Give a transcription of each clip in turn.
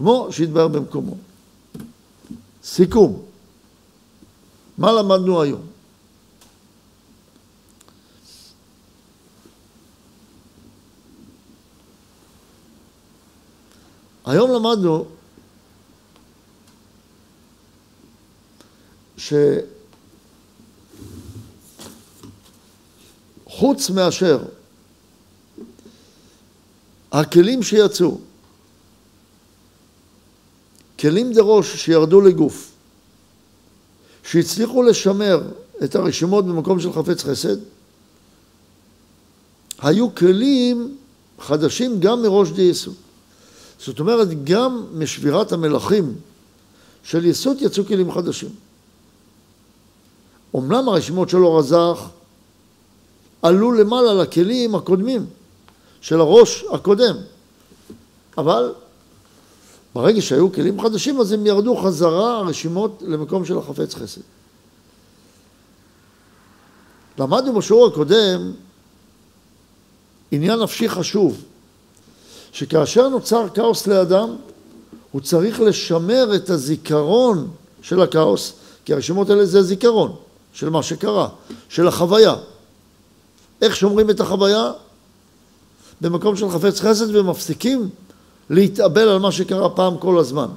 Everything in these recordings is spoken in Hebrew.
כמו שהתבהר במקומו. סיכום, מה למדנו היום? היום למדנו שחוץ מאשר הכלים שיצאו, כלים דראש שירדו לגוף, שהצליחו לשמר את הרשימות במקום של חפץ חסד, היו כלים חדשים גם מראש די יסוד. זאת אומרת, גם משבירת המלכים של יסוד יצאו כלים חדשים. אומנם הרשימות של הזך עלו למעלה לכלים הקודמים של הראש הקודם, אבל ברגע שהיו כלים חדשים אז הם ירדו חזרה הרשימות למקום של החפץ חסד. למדנו בשיעור הקודם עניין נפשי חשוב, שכאשר נוצר כאוס לאדם, הוא צריך לשמר את הזיכרון של הכאוס, כי הרשימות האלה זה זיכרון של מה שקרה, של החוויה. איך שומרים את החוויה? במקום של חפץ חסד ומפסיקים להתאבל על מה שקרה פעם כל הזמן.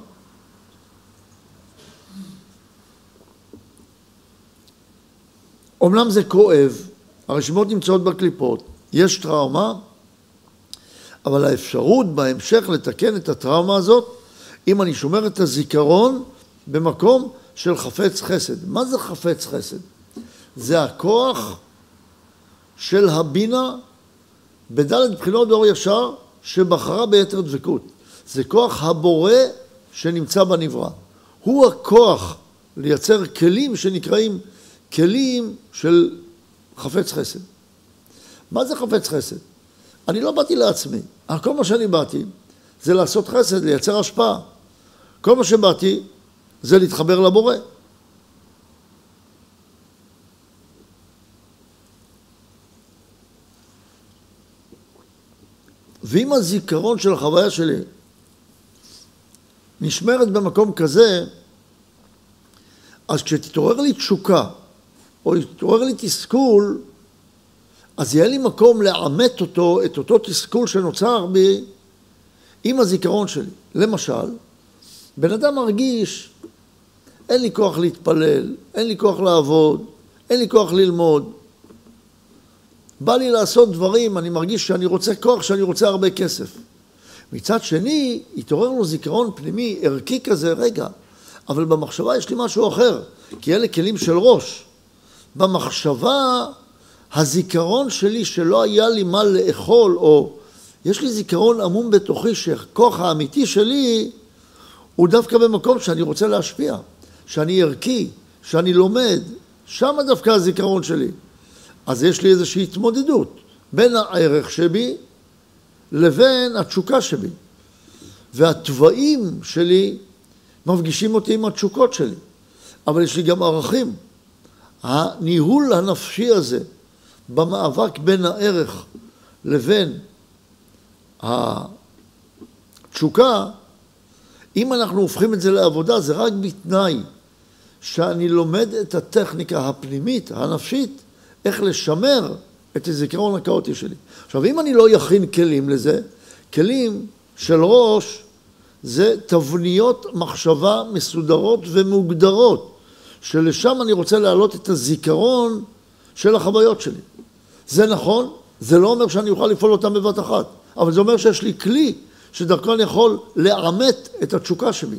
אומנם זה כואב, הרשימות נמצאות בקליפות, יש טראומה, אבל האפשרות בהמשך לתקן את הטראומה הזאת, אם אני שומר את הזיכרון במקום של חפץ חסד. מה זה חפץ חסד? זה הכוח של הבינה בדלת בחינות באור ישר שבחרה ביתר דבקות. זה כוח הבורא שנמצא בנברא. הוא הכוח לייצר כלים שנקראים כלים של חפץ חסד. מה זה חפץ חסד? אני לא באתי לעצמי. כל מה שאני באתי זה לעשות חסד, לייצר השפעה. כל מה שבאתי זה להתחבר לבורא. ואם הזיכרון של החוויה שלי נשמרת במקום כזה, אז כשתתעורר לי תשוקה, או יתעורר לי תסכול, אז יהיה לי מקום לעמת אותו, את אותו תסכול שנוצר בי, עם הזיכרון שלי. למשל, בן אדם מרגיש, אין לי כוח להתפלל, אין לי כוח לעבוד, אין לי כוח ללמוד. בא לי לעשות דברים, אני מרגיש שאני רוצה כוח, שאני רוצה הרבה כסף. מצד שני, התעורר לו זיכרון פנימי, ערכי כזה, רגע, אבל במחשבה יש לי משהו אחר, כי אלה כלים של ראש. במחשבה, הזיכרון שלי שלא היה לי מה לאכול, או יש לי זיכרון עמום בתוכי שהכוח האמיתי שלי הוא דווקא במקום שאני רוצה להשפיע, שאני ערכי, שאני לומד, שם דווקא הזיכרון שלי. אז יש לי איזושהי התמודדות בין הערך שבי לבין התשוקה שבי. והתוואים שלי מפגישים אותי עם התשוקות שלי. אבל יש לי גם ערכים. הניהול הנפשי הזה במאבק בין הערך לבין התשוקה, אם אנחנו הופכים את זה לעבודה, זה רק בתנאי שאני לומד את הטכניקה הפנימית, הנפשית, איך לשמר את הזיכרון הכאוטי שלי. עכשיו, אם אני לא יכין כלים לזה, כלים של ראש זה תבניות מחשבה מסודרות ומוגדרות, שלשם אני רוצה להעלות את הזיכרון של החוויות שלי. זה נכון, זה לא אומר שאני אוכל לפעול אותם בבת אחת, אבל זה אומר שיש לי כלי שדרכו אני יכול לעמת את התשוקה שלי.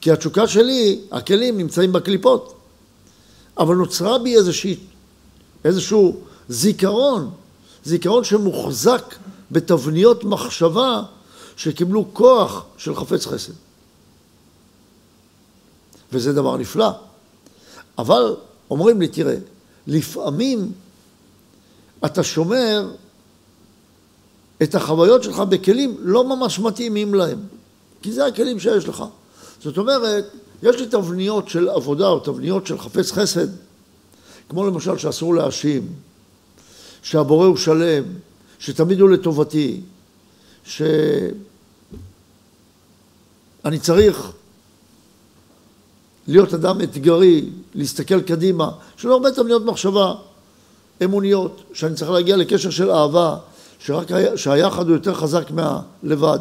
כי התשוקה שלי, הכלים נמצאים בקליפות, אבל נוצרה בי איזושהי, איזשהו זיכרון, זיכרון שמוחזק בתבניות מחשבה שקיבלו כוח של חפץ חסד. וזה דבר נפלא. אבל אומרים לי, תראה, לפעמים אתה שומר את החוויות שלך בכלים לא ממש מתאימים להם, כי זה הכלים שיש לך. זאת אומרת, יש לי תבניות של עבודה או תבניות של חפץ חסד, כמו למשל שאסור להאשים, שהבורא הוא שלם, שתמיד הוא לטובתי, ש... אני צריך להיות אדם אתגרי, להסתכל קדימה, לנו הרבה תבניות מחשבה אמוניות, שאני צריך להגיע לקשר של אהבה, שרק שהיחד הוא יותר חזק מהלבד.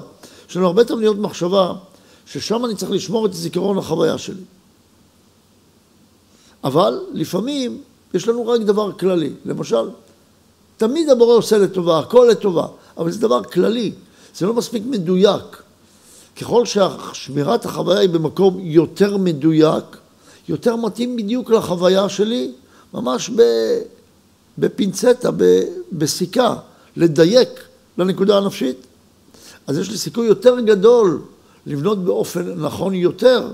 יש לנו הרבה תבניות מחשבה ששם אני צריך לשמור את זיכרון החוויה שלי. אבל לפעמים יש לנו רק דבר כללי. למשל, תמיד הבורא עושה לטובה, הכל לטובה, אבל זה דבר כללי, זה לא מספיק מדויק. ככל ששמירת החוויה היא במקום יותר מדויק, יותר מתאים בדיוק לחוויה שלי, ממש בפינצטה, בסיכה, לדייק לנקודה הנפשית. אז יש לי סיכוי יותר גדול לבנות באופן נכון יותר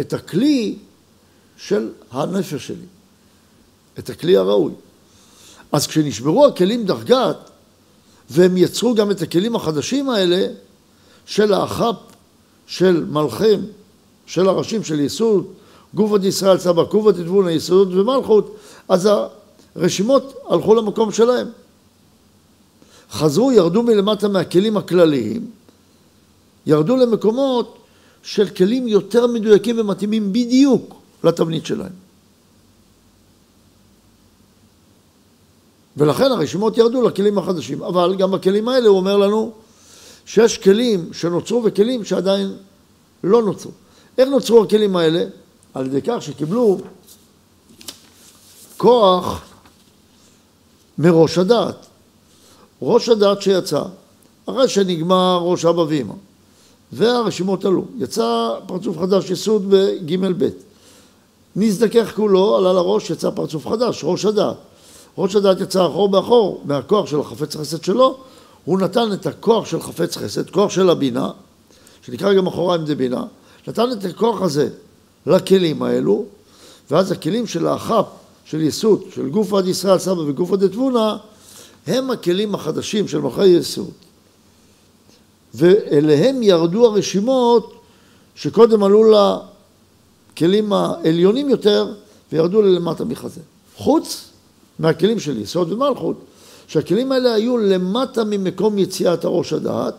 את הכלי של הנפש שלי, את הכלי הראוי. אז כשנשברו הכלים דרגת, והם יצרו גם את הכלים החדשים האלה, של האח"פ, של מלכים, של הראשים של יסוד, גופת ישראל צבא, גופת תדבון היסודות ומלכות, אז הרשימות הלכו למקום שלהם. חזרו, ירדו מלמטה מהכלים הכלליים, ירדו למקומות של כלים יותר מדויקים ומתאימים בדיוק לתבנית שלהם. ולכן הרשימות ירדו לכלים החדשים. אבל גם בכלים האלה הוא אומר לנו שיש כלים שנוצרו וכלים שעדיין לא נוצרו. איך נוצרו הכלים האלה? על ידי כך שקיבלו כוח מראש הדת. ראש הדת שיצא, אחרי שנגמר ראש אבא ואמא, והרשימות עלו. יצא פרצוף חדש יסוד בג' ב'. נזדכך כולו, עלה לראש, יצא פרצוף חדש, ראש הדת. ראש הדת יצא אחור באחור מהכוח של החפץ חסד שלו, הוא נתן את הכוח של חפץ חסד, כוח של הבינה, שנקרא גם אחוריים בינה, נתן את הכוח הזה לכלים האלו, ואז הכלים של האח"פ, של יסוד, של גוף עד ישראל סבא וגוף עד תבונה, הם הכלים החדשים של מלכי יסוד. ואליהם ירדו הרשימות שקודם עלו לכלים העליונים יותר וירדו ללמטה מחזה. חוץ מהכלים של יסוד ומלכות, שהכלים האלה היו למטה ממקום יציאת הראש הדעת,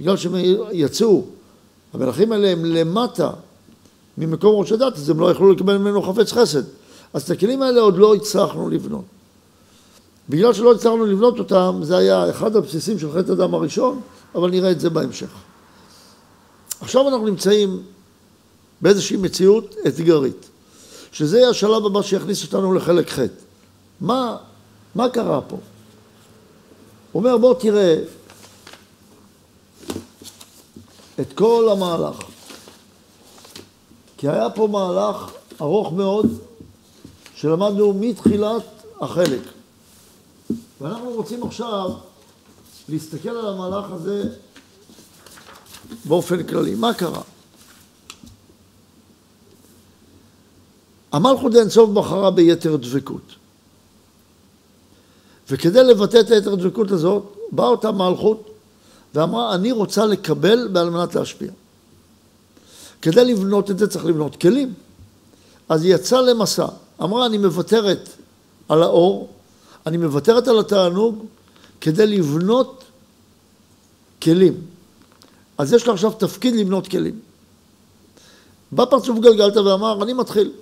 בגלל שהם יצאו, המלכים האלה הם למטה ממקום ראש הדעת, אז הם לא יכלו לקבל ממנו חפץ חסד. אז את הכלים האלה עוד לא הצלחנו לבנות. בגלל שלא הצלחנו לבנות אותם, זה היה אחד הבסיסים של חטא הדם הראשון, אבל נראה את זה בהמשך. עכשיו אנחנו נמצאים באיזושהי מציאות אתגרית, שזה יהיה השלב הבא שיכניס אותנו לחלק ח'. מה, מה קרה פה? הוא אומר, בוא תראה את כל המהלך. כי היה פה מהלך ארוך מאוד, שלמדנו מתחילת החלק. ואנחנו רוצים עכשיו להסתכל על המהלך הזה באופן כללי. מה קרה? המלכות אינסוף בחרה ביתר דבקות. וכדי לבטא את היתר הדבקות הזאת, באה אותה מלכות ואמרה, אני רוצה לקבל ועל מנת להשפיע. כדי לבנות את זה צריך לבנות כלים. אז היא יצאה למסע, אמרה, אני מוותרת על האור, אני מוותרת על התענוג, כדי לבנות כלים. אז יש לה עכשיו תפקיד לבנות כלים. בא פרצוף גלגלתא ואמר, אני מתחיל.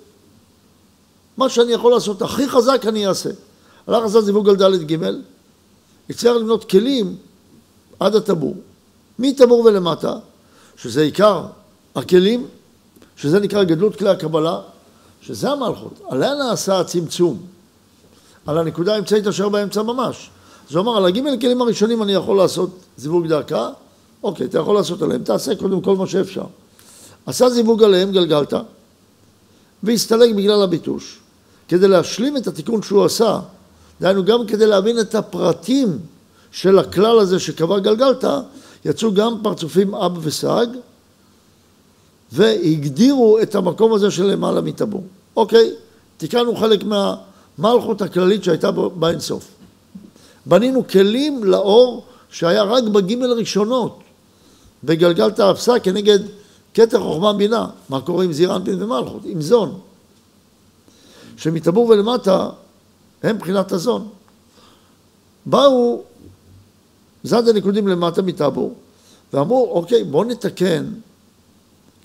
מה שאני יכול לעשות הכי חזק אני אעשה. הלך עשה זיווג על ד' ג', הצליח לבנות כלים עד הטבור. מטבור ולמטה, שזה עיקר הכלים, שזה נקרא גדלות כלי הקבלה, שזה המלכות. עליה נעשה הצמצום. על הנקודה האמצעית אשר באמצע ממש. זה אומר, על הגימל כלים הראשונים אני יכול לעשות זיווג דרכה, אוקיי, אתה יכול לעשות עליהם, תעשה קודם כל מה שאפשר. עשה זיווג עליהם, גלגלת, והסתלק בגלל הביטוש. כדי להשלים את התיקון שהוא עשה דהיינו, גם כדי להבין את הפרטים של הכלל הזה שקבע גלגלתא, יצאו גם פרצופים אב וסג, והגדירו את המקום הזה של למעלה מטבור. אוקיי, תיקנו חלק מהמלכות הכללית שהייתה באינסוף. בנינו כלים לאור שהיה רק בגימל ראשונות, בגלגלתא אפסה כנגד כתר חוכמה בינה. מה קורה עם זעיר אנפין ומלכות? עם זון. שמטבור ולמטה הם מבחינת הזון. באו זד הנקודים למטה מטאבור ואמרו, אוקיי, בואו נתקן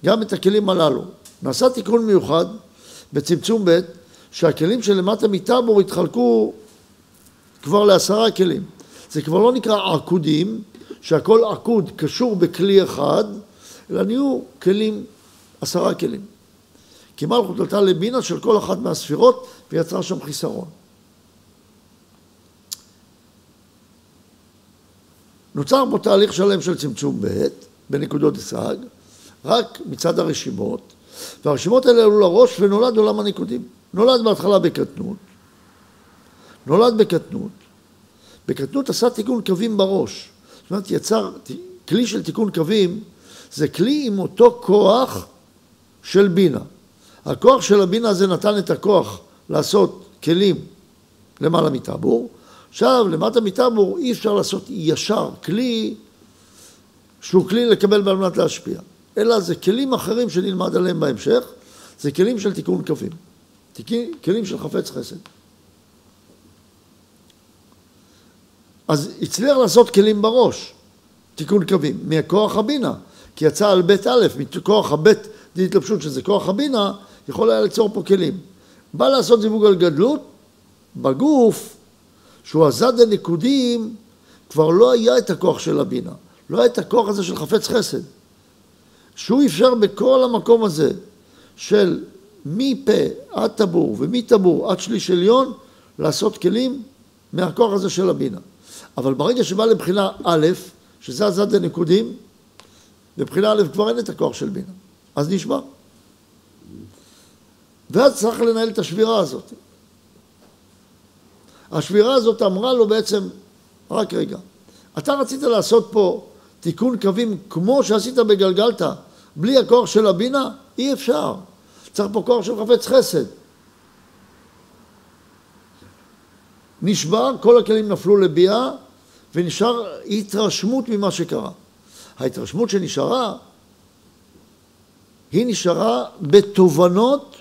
גם את הכלים הללו. נעשה תיקון מיוחד בצמצום ב' שהכלים שלמטה מטאבור התחלקו כבר לעשרה כלים. זה כבר לא נקרא עקודים, שהכל עקוד קשור בכלי אחד, אלא נהיו כלים, עשרה כלים. כי מלכות עלתה לבינה של כל אחת מהספירות ויצרה שם חיסרון. נוצר פה תהליך שלם של צמצום ב' בנקודות דסג, רק מצד הרשימות, והרשימות האלה עלו לראש ונולד עולם הניקודים. נולד בהתחלה בקטנות, נולד בקטנות, בקטנות עשה תיקון קווים בראש. זאת אומרת, יצר, כלי של תיקון קווים זה כלי עם אותו כוח של בינה. הכוח של הבינה הזה נתן את הכוח לעשות כלים למעלה מטאבור. עכשיו, למטה מטאבור אי אפשר לעשות ישר כלי שהוא כלי לקבל על מנת להשפיע. אלא זה כלים אחרים שנלמד עליהם בהמשך, זה כלים של תיקון קווים. כלים של חפץ חסד. אז הצליח לעשות כלים בראש, תיקון קווים, מכוח הבינה, כי יצא על בית א', מכוח הבית דהתלבשות, שזה כוח הבינה, יכול היה ליצור פה כלים. בא לעשות זיווג על גדלות, בגוף, שהוא הזד הנקודים, כבר לא היה את הכוח של הבינה, לא היה את הכוח הזה של חפץ חסד. שהוא אפשר בכל המקום הזה של מפה עד טבור ומטבור עד שליש עליון לעשות כלים מהכוח הזה של הבינה. אבל ברגע שבא לבחינה א', שזה הזד הנקודים, בבחינה א' כבר אין את הכוח של בינה, אז נשמע. ואז צריך לנהל את השבירה הזאת. השבירה הזאת אמרה לו בעצם, רק רגע, אתה רצית לעשות פה תיקון קווים כמו שעשית בגלגלתא, בלי הכוח של הבינה? אי אפשר. צריך פה כוח של חפץ חסד. נשבר, כל הכלים נפלו לביאה, ונשאר התרשמות ממה שקרה. ההתרשמות שנשארה, היא נשארה בתובנות,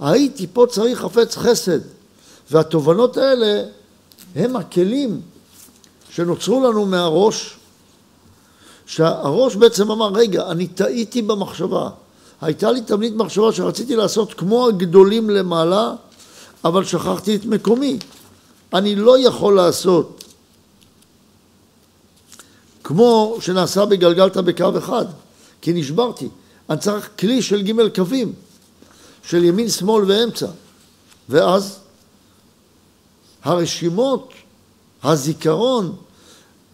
הייתי פה צריך חפץ חסד. והתובנות האלה הם הכלים שנוצרו לנו מהראש, שהראש בעצם אמר, רגע, אני טעיתי במחשבה. הייתה לי תבנית מחשבה שרציתי לעשות כמו הגדולים למעלה, אבל שכחתי את מקומי. אני לא יכול לעשות כמו שנעשה בגלגלתא בקו אחד, כי נשברתי. אני צריך כלי של ג' קווים, של ימין, שמאל ואמצע. ואז הרשימות, הזיכרון,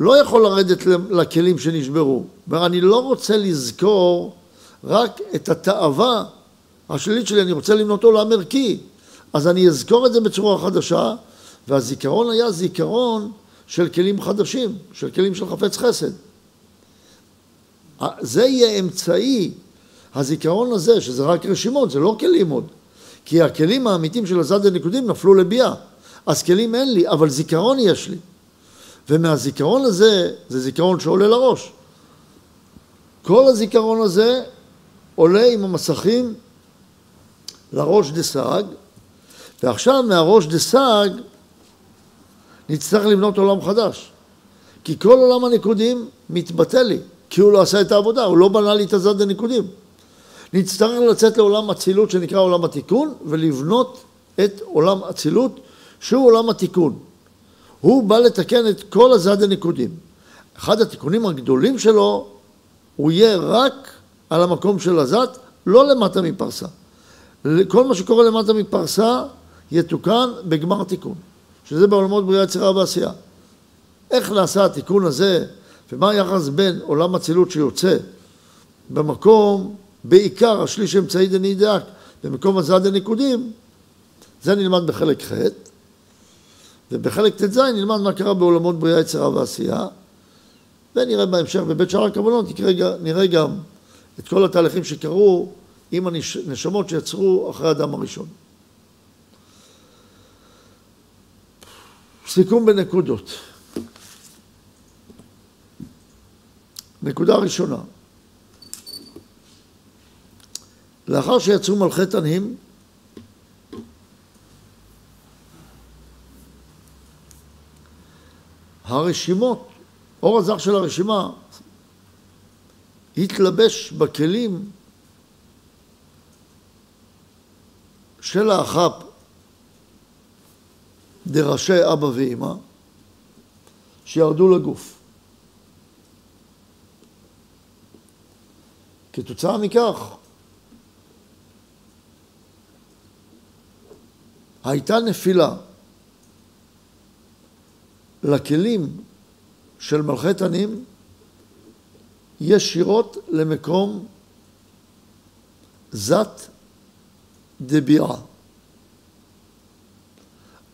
לא יכול לרדת לכלים שנשברו. כלומר, אני לא רוצה לזכור רק את התאווה השלילית שלי, אני רוצה למנות עולם ערכי. אז אני אזכור את זה בצורה חדשה, והזיכרון היה זיכרון של כלים חדשים, של כלים של חפץ חסד. זה יהיה אמצעי, הזיכרון הזה, שזה רק רשימות, זה לא כלים עוד. כי הכלים האמיתיים של הז' דנקודים נפלו לבי"ע. אז כלים אין לי, אבל זיכרון יש לי. ומהזיכרון הזה, זה זיכרון שעולה לראש. כל הזיכרון הזה עולה עם המסכים לראש דס"ג, ועכשיו מהראש דס"ג נצטרך לבנות עולם חדש. כי כל עולם הניקודים מתבטל לי, כי הוא לא עשה את העבודה, הוא לא בנה לי את הזד הניקודים. נצטרך לצאת לעולם אצילות שנקרא עולם התיקון, ולבנות את עולם אצילות שהוא עולם התיקון. הוא בא לתקן את כל הזד הניקודים. אחד התיקונים הגדולים שלו, הוא יהיה רק על המקום של הזת, לא למטה מפרסה. כל מה שקורה למטה מפרסה יתוקן בגמר תיקון. שזה בעולמות בריאה, יצירה ועשייה. איך נעשה התיקון הזה, ומה היחס בין עולם אצילות שיוצא במקום, בעיקר השליש אמצעי דנידק, במקום הזד הניקודים, זה נלמד בחלק ח', ובחלק ט"ז נלמד מה קרה בעולמות בריאה, יצירה ועשייה, ונראה בהמשך בבית שער הכוונות, נראה גם את כל התהליכים שקרו עם הנשמות שיצרו אחרי האדם הראשון. סיכום בנקודות. נקודה ראשונה, לאחר שיצאו מלכי תנים, הרשימות, אור הזך של הרשימה, התלבש בכלים של האח"פ דראשי אבא ואימא שירדו לגוף. כתוצאה מכך הייתה נפילה לכלים של מלכי תנים ישירות למקום זת דבירה.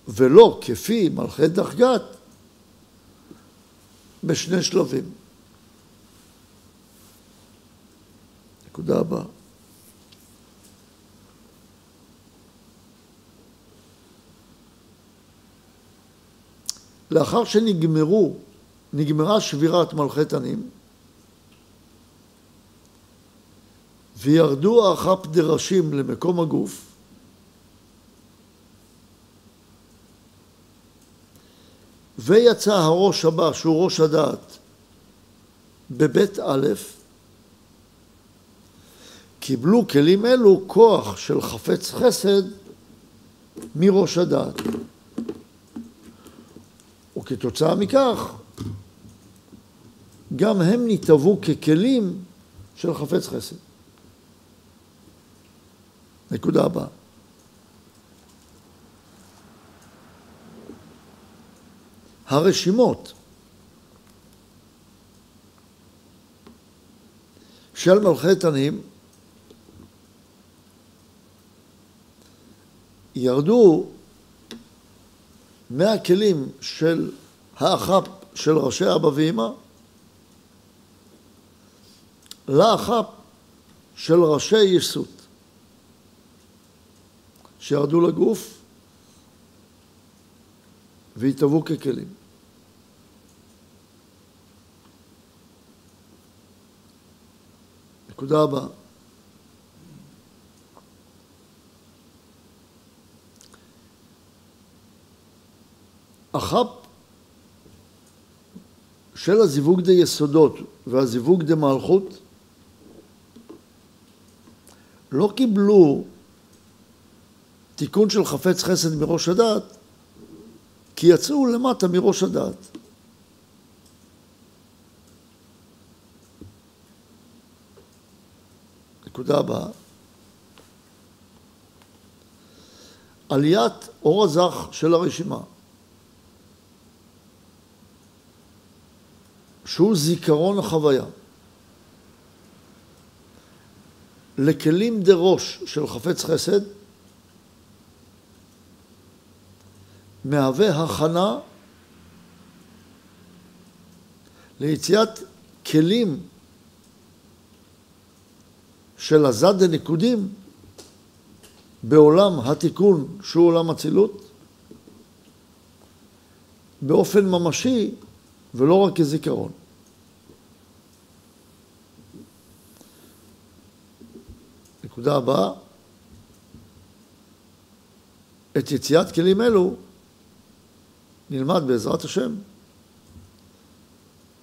ולא כפי מלכי דרגת בשני שלבים. נקודה הבאה. לאחר שנגמרו, נגמרה שבירת מלכי תנים, וירדו האח"פ דרשים למקום הגוף, ויצא הראש הבא, שהוא ראש הדעת, בבית א', קיבלו כלים אלו כוח של חפץ חסד מראש הדעת. וכתוצאה מכך, גם הם נתהוו ככלים של חפץ חסד. נקודה הבאה. הרשימות של מלכי תנים ירדו מהכלים של האח"פ של ראשי אבא ואמא לאח"פ של ראשי יסות שירדו לגוף והתהוו ככלים. נקודה הבאה. החאפ של הזיווג דה יסודות והזיווג דה מלכות לא קיבלו תיקון של חפץ חסד מראש הדת כי יצאו למטה מראש הדת. נקודה הבאה. עליית אור הזך של הרשימה, שהוא זיכרון החוויה, לכלים דראש של חפץ חסד, מהווה הכנה ליציאת כלים של הזד דנקודים בעולם התיקון שהוא עולם אצילות באופן ממשי ולא רק כזיכרון. נקודה הבאה, את יציאת כלים אלו נלמד בעזרת השם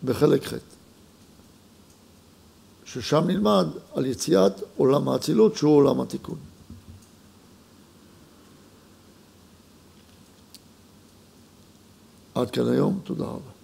בחלק ח', ששם נלמד על יציאת עולם האצילות שהוא עולם התיקון. עד כאן היום, תודה רבה.